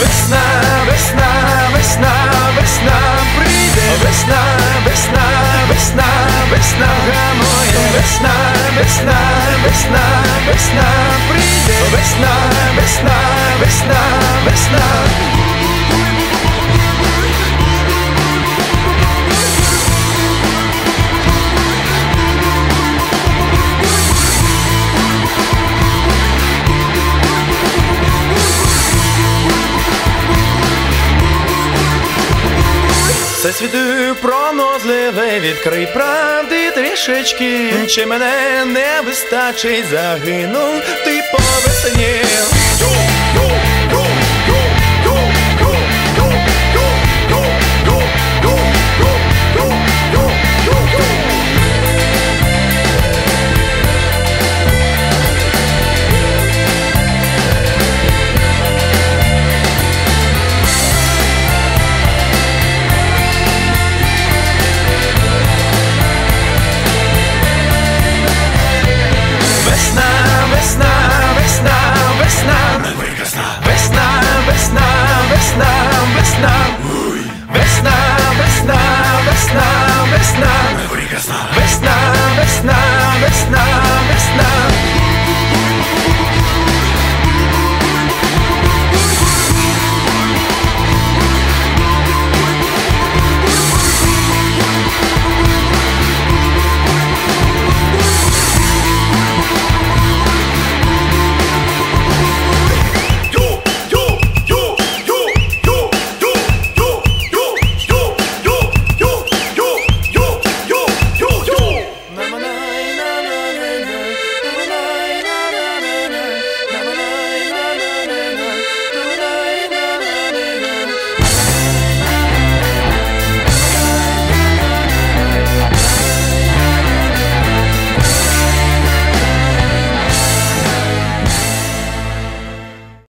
Весна, весна, весна, весна прийде, весна, весна, весна, весна гамує, весна, весна, весна, весна прийде, весна, весна. Все світи пронозливе, відкрий правди трішечки, чи мене не вистачить, загинув ти по весна, весна. Весна, весна, весна, весна. Весна,